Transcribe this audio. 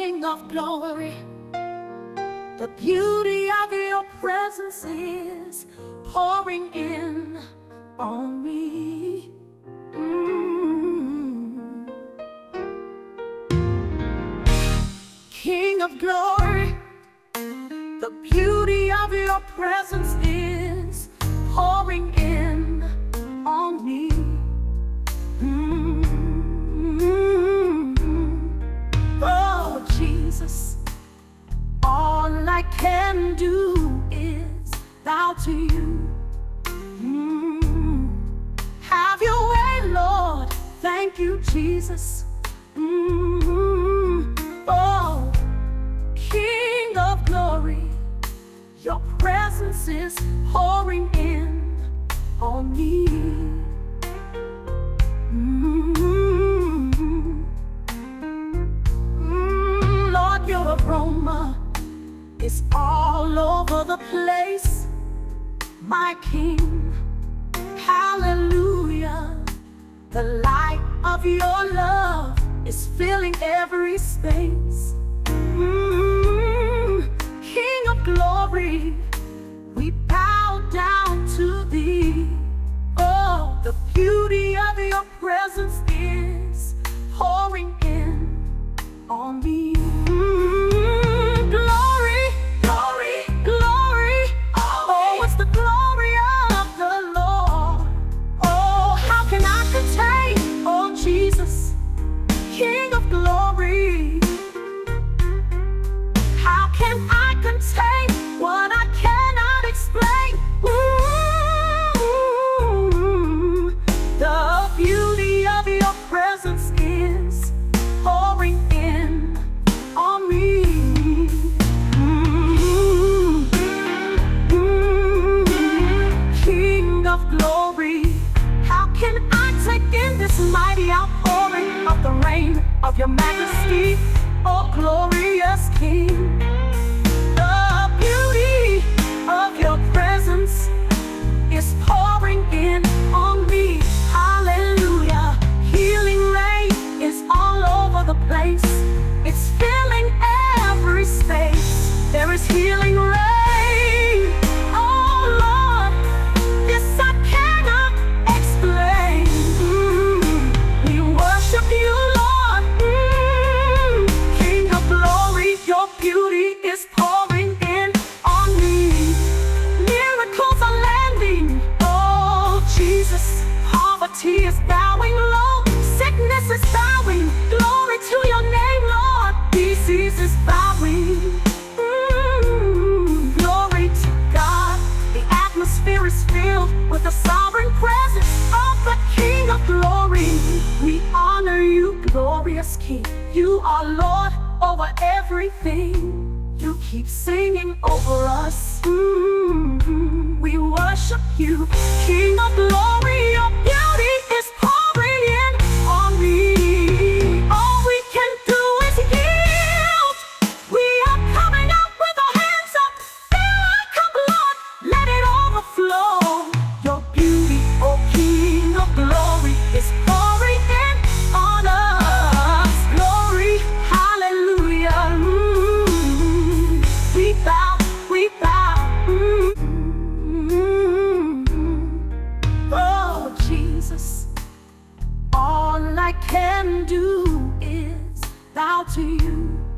of glory. The beauty of your presence is pouring in on me. Mm. King of glory, the beauty of your presence can do is bow to you. Mm. Have your way, Lord. Thank you, Jesus. Mm. Oh, King of glory, your presence is pouring in on me. Is all over the place, my King. Hallelujah. The light of your love is filling every space. Mm, King of glory, we bow down to thee. Oh, the beauty of your presence is pouring in on me. Glorious King? The beauty of your presence is pouring in on me. Hallelujah. Healing rain is all over the place. It's filling every space. There is healing rain. You are Lord over everything. You keep singing over us. Mm, We worship you, King of glory. I can do is bow to you.